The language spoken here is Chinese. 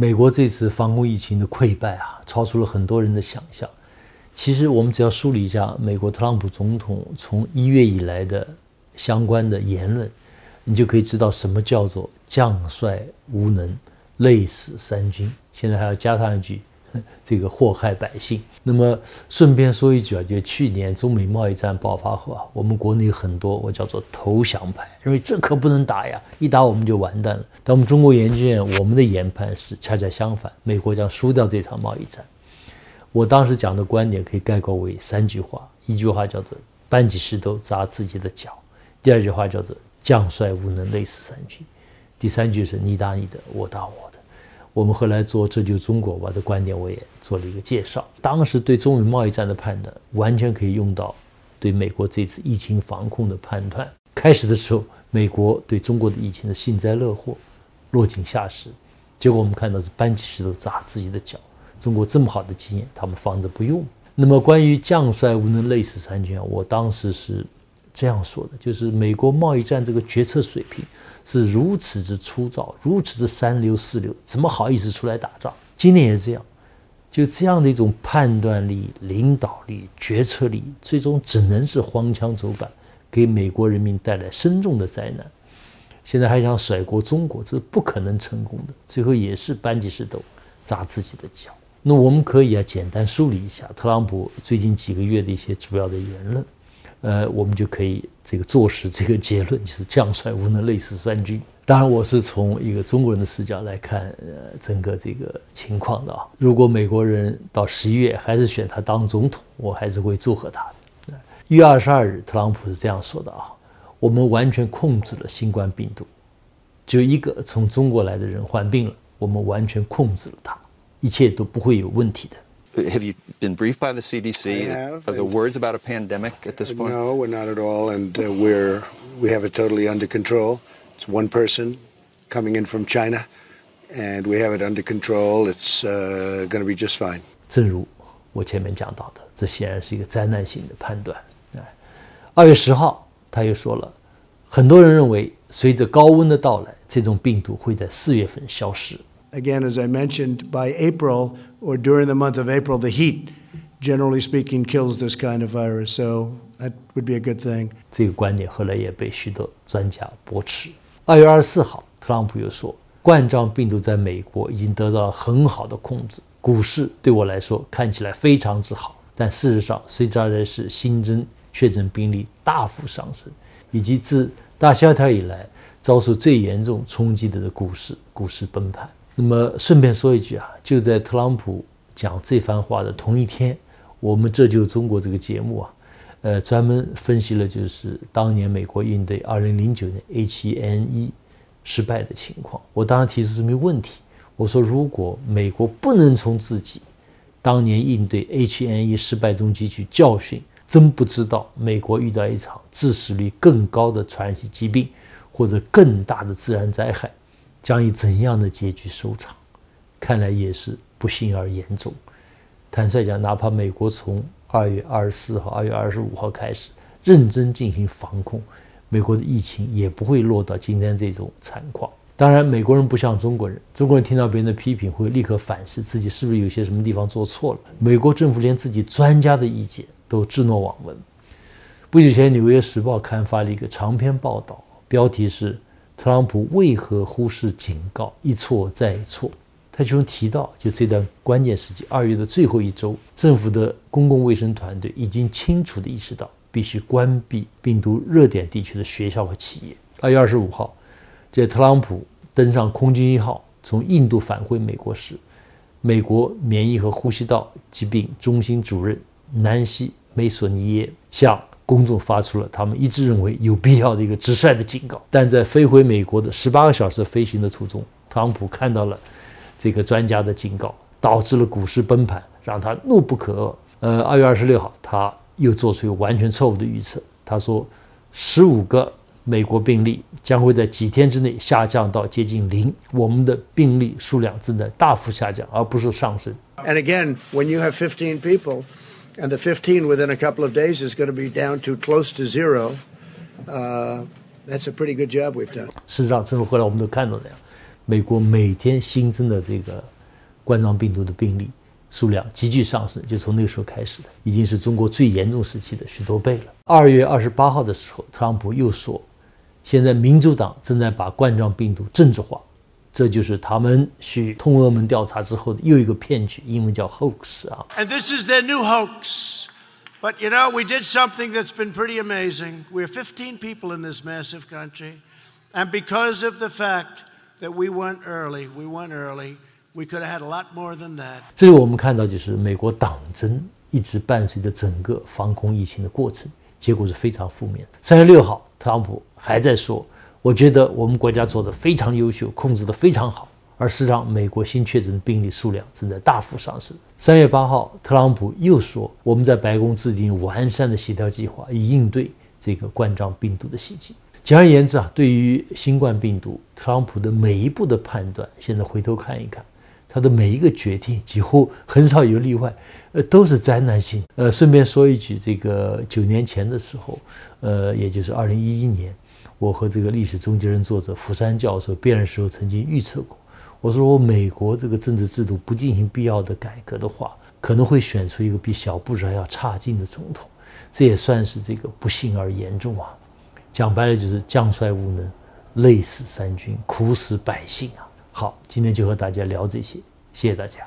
美国这次防控疫情的溃败啊，超出了很多人的想象。其实我们只要梳理一下美国特朗普总统从一月以来的相关的言论，你就可以知道什么叫做将帅无能，累死三军。现在还要加上一句。这个祸害百姓。那么顺便说一句啊，就去年中美贸易战爆发后啊，我们国内很多我叫做投降派，认为这可不能打呀，一打我们就完蛋了。但我们中国研究院我们的研判是恰恰相反，美国将输掉这场贸易战。我当时讲的观点可以概括为三句话：一句话叫做“搬起石头砸自己的脚”，第二句话叫做“将帅无能累死三军”，第三句是你打你的，我打我的。我们后来做这就中国吧的观点，我也做了一个介绍。当时对中美贸易战的判断，完全可以用到对美国这次疫情防控的判断。开始的时候，美国对中国的疫情的幸灾乐祸，落井下石。结果我们看到是搬起石头砸自己的脚。中国这么好的经验，他们放着不用。那么关于将帅无能累死三军，我当时是。这样说的，就是美国贸易战这个决策水平是如此之粗糙，如此之三流四流，怎么好意思出来打仗？今年也是这样，就这样的一种判断力、领导力、决策力，最终只能是荒腔走板，给美国人民带来深重的灾难。现在还想甩锅中国，这是不可能成功的，最后也是搬起石头砸自己的脚。那我们可以啊，简单梳理一下特朗普最近几个月的一些主要的言论。呃，我们就可以这个坐实这个结论，就是将帅无能，累死三军。当然，我是从一个中国人的视角来看，呃，整个这个情况的啊。如果美国人到十一月还是选他当总统，我还是会祝贺他的。一月二十二日，特朗普是这样说的啊：我们完全控制了新冠病毒，就一个从中国来的人患病了，我们完全控制了他，一切都不会有问题的。Have you been briefed by the CDC of the words about a pandemic at this point? No, we're not at all, and uh, we're we have it totally under control. It's one person coming in from China, and we have it under control. It's uh, going to be just fine. 正如我前面讲到的，这显然是一个灾难性的判断。哎，二月十号他又说了，很多人认为随着高温的到来，这种病毒会在四月份消失。 Again, as I mentioned, by April or during the month of April, the heat, generally speaking, kills this kind of virus. So that would be a good thing. 这个观点后来也被许多专家驳斥。二月二十四号，特朗普又说，冠状病毒在美国已经得到了很好的控制，股市对我来说看起来非常之好。但事实上，随着而来是新增确诊病例大幅上升，以及自大萧条以来遭受最严重冲击的股市，股市崩盘。那么顺便说一句啊，就在特朗普讲这番话的同一天，我们这就是中国这个节目啊，呃，专门分析了就是当年美国应对2009年 H1N1 失败的情况。我当然提出这么一个问题，我说如果美国不能从自己当年应对 H1N1 失败中汲取教训，真不知道美国遇到一场致死率更高的传染性疾病或者更大的自然灾害。将以怎样的结局收场？看来也是不幸而严重。坦率讲，哪怕美国从二月二十四号、二月二十五号开始认真进行防控，美国的疫情也不会落到今天这种惨况。当然，美国人不像中国人，中国人听到别人的批评会立刻反思自己是不是有些什么地方做错了。美国政府连自己专家的意见都置若罔闻。不久前，《纽约时报》刊发了一个长篇报道，标题是。特朗普为何忽视警告，一错再错？他其中提到，就这段关键时期，二月的最后一周，政府的公共卫生团队已经清楚地意识到，必须关闭病毒热点地区的学校和企业。二月二十五号，这特朗普登上空军一号从印度返回美国时，美国免疫和呼吸道疾病中心主任南希·梅索尼耶向。公众发出了他们一致认为有必要的一个直率的警告，但在飞回美国的十八个小时飞行的途中，特朗普看到了这个专家的警告，导致了股市崩盘，让他怒不可遏。呃，二月二十六号，他又做出一个完全错误的预测，他说，十五个美国病例将会在几天之内下降到接近零，我们的病例数量正在大幅下降，而不是上升。And again, when you have fifteen people. And the 15 within a couple of days is going to be down to close to zero. Uh, that's a pretty good job we've done. 事实上，正如后来我们都看到那样，美国每天新增的这个冠状病毒的病例数量急剧上升，就从那个时候开始的，已经是中国最严重时期的许多倍了。二月二十八号的时候，特朗普又说，现在民主党正在把冠状病毒政治化，这就是他们去通俄门调查之后的又一个骗局，英文叫 hoax 啊。And this is their new hoax. But you know, we did something that's been pretty amazing. We're 15 people in this massive country. And because of the fact that we went early, we went early, we could have had a lot more than that. 这里我们看到，就是美国党争一直伴随着整个防控疫情的过程，结果是非常负面。三月六号，特朗普还在说：“我觉得我们国家做得非常优秀，控制得非常好。”而事实上，美国新确诊的病例数量正在大幅上升。三月八号，特朗普又说：“我们在白宫制定完善的协调计划，以应对这个冠状病毒的袭击。”简而言之啊，对于新冠病毒，特朗普的每一步的判断，现在回头看一看，他的每一个决定几乎很少有例外，呃，都是灾难性。呃，顺便说一句，这个九年前的时候，呃，也就是二零一一年，我和这个历史终结人作者福山教授辩论时候曾经预测过。我说，我美国这个政治制度不进行必要的改革的话，可能会选出一个比小布什还要差劲的总统，这也算是这个不幸而严重啊。讲白了就是将帅无能，累死三军，苦死百姓啊。好，今天就和大家聊这些，谢谢大家。